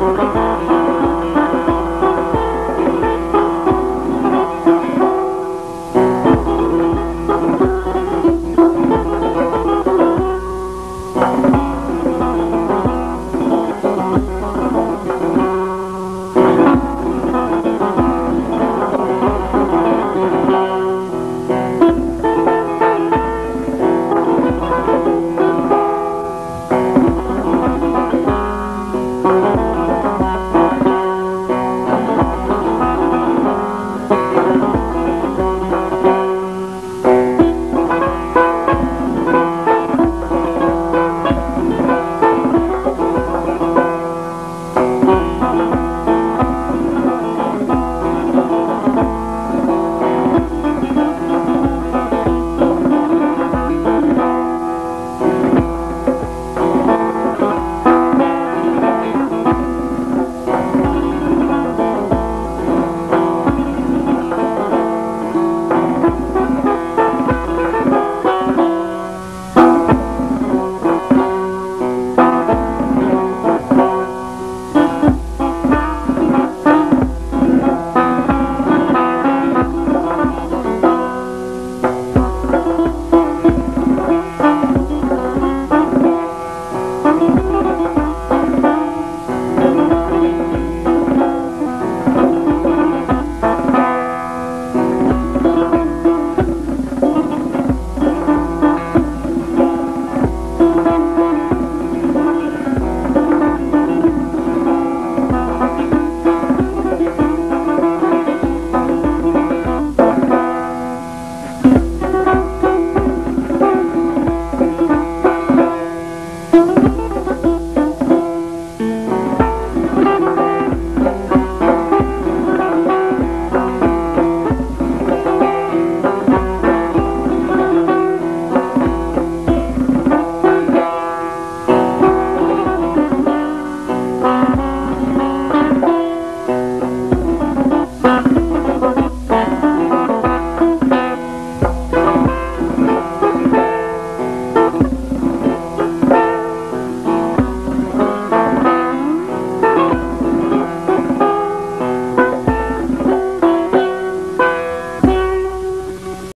Música